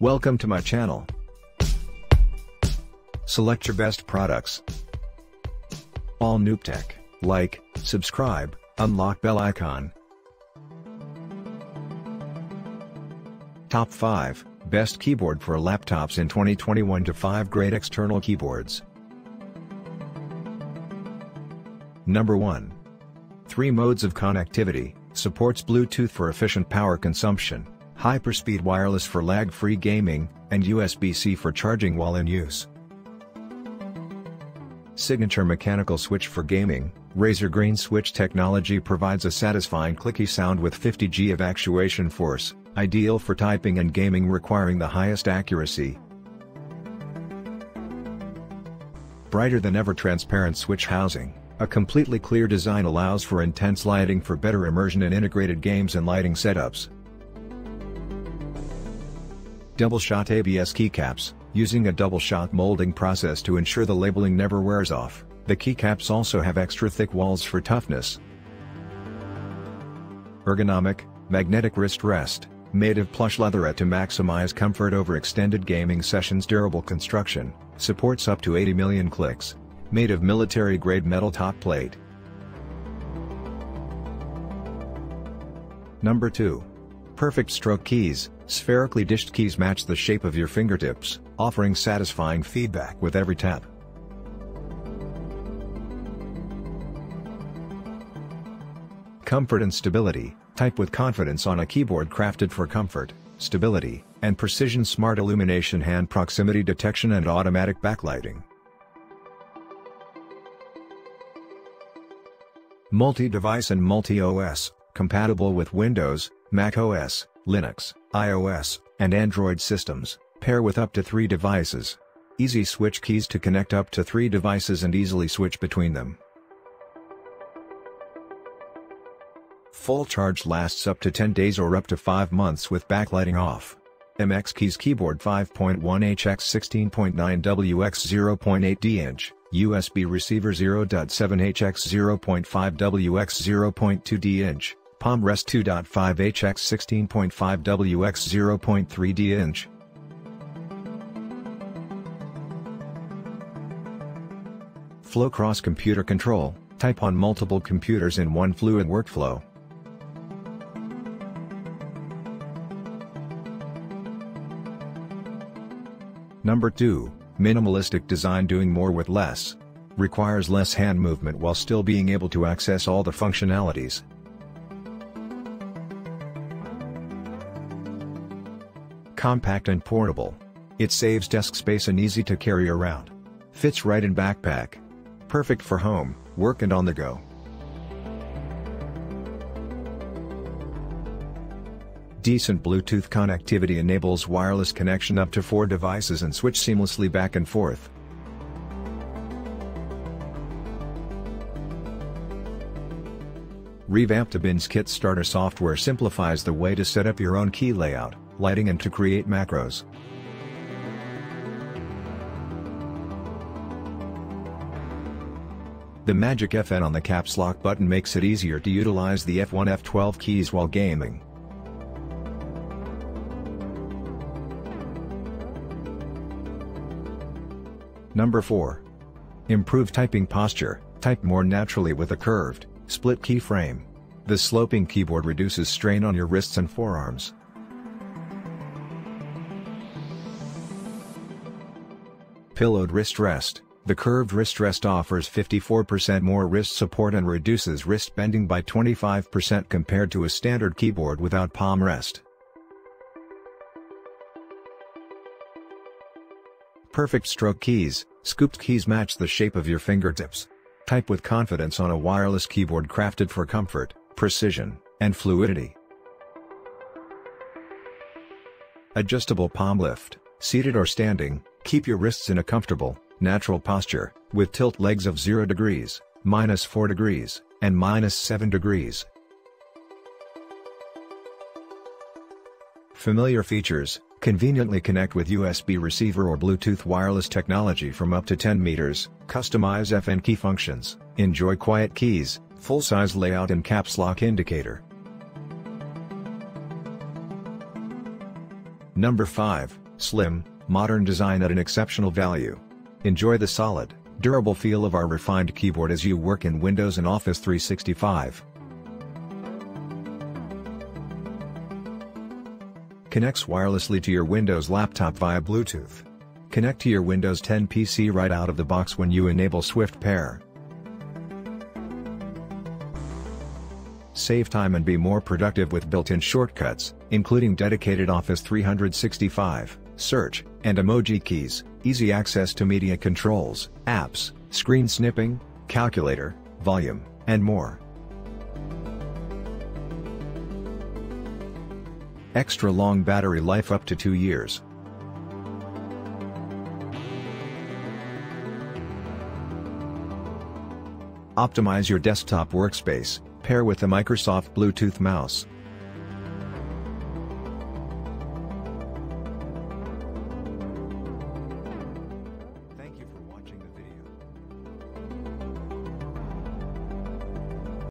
Welcome to my channel. Select your best products. allnewuptech. Like, subscribe, unlock bell icon. Top 5 Best Keyboard for Laptops in 2021 to 5 Great External Keyboards. Number 1. 3 Modes of Connectivity Supports Bluetooth for efficient power consumption, Hyperspeed wireless for lag-free gaming, and USB-C for charging while in use. Signature mechanical switch for gaming, Razer Green switch technology provides a satisfying clicky sound with 50 G of actuation force, ideal for typing and gaming requiring the highest accuracy. Brighter than ever transparent switch housing, a completely clear design allows for intense lighting for better immersion in integrated games and lighting setups. Double shot ABS keycaps, using a double shot molding process to ensure the labeling never wears off. The keycaps also have extra thick walls for toughness. Ergonomic, magnetic wrist rest, made of plush leatherette to maximize comfort over extended gaming sessions durable construction, supports up to 80 million clicks, made of military-grade metal top plate. Number 2. Perfect stroke keys, spherically dished keys match the shape of your fingertips, offering satisfying feedback with every tap. Comfort and stability, type with confidence on a keyboard crafted for comfort, stability, and precision smart illumination hand proximity detection and automatic backlighting. Multi-device and multi-OS, compatible with Windows, Mac OS, Linux, iOS, and Android systems, pair with up to three devices. Easy switch keys to connect up to three devices and easily switch between them. Full charge lasts up to 10 days or up to 5 months with backlighting off. MX Keys Keyboard 5.1 HX 16.9 WX 0.8D inch, USB receiver 0.7 HX 0.5 WX 0.2D inch, Palm Rest 2.5 HX 16.5 WX 0.3D inch. Flow Cross Computer Control, type on multiple computers in one fluid workflow. Number 2, Minimalistic design doing more with less. Requires less hand movement while still being able to access all the functionalities. Compact and portable. It saves desk space and easy to carry around. Fits right in backpack. Perfect for home, work and on the go. Decent Bluetooth connectivity enables wireless connection up to four devices and switch seamlessly back and forth. Revamped ObinsKit Starter software simplifies the way to set up your own key layout, lighting and to create macros. The Magic FN on the caps lock button makes it easier to utilize the F1 F12 keys while gaming. Number 4. Improve typing posture, type more naturally with a curved, split key frame. The sloping keyboard reduces strain on your wrists and forearms. Pillowed wrist rest, the curved wrist rest offers 54% more wrist support and reduces wrist bending by 25% compared to a standard keyboard without palm rest. Perfect stroke keys, scooped keys match the shape of your fingertips. Type with confidence on a wireless keyboard crafted for comfort, precision, and fluidity. Adjustable palm lift, seated or standing, keep your wrists in a comfortable, natural posture, with tilt legs of 0 degrees, minus 4 degrees, and minus 7 degrees. Familiar features, Conveniently connect with USB receiver or Bluetooth wireless technology from up to 10 meters, customize FN key functions, enjoy quiet keys, full-size layout and caps lock indicator. Number 5, Slim, modern design at an exceptional value. Enjoy the solid, durable feel of our refined keyboard as you work in Windows and Office 365. Connects wirelessly to your Windows laptop via Bluetooth. Connect to your Windows 10 PC right out of the box when you enable Swift Pair. Save time and be more productive with built-in shortcuts, including dedicated Office 365, search, and emoji keys, easy access to media controls, apps, screen snipping, calculator, volume, and more. Extra long battery life up to 2 years. Optimize your desktop workspace, pair with the Microsoft Bluetooth mouse.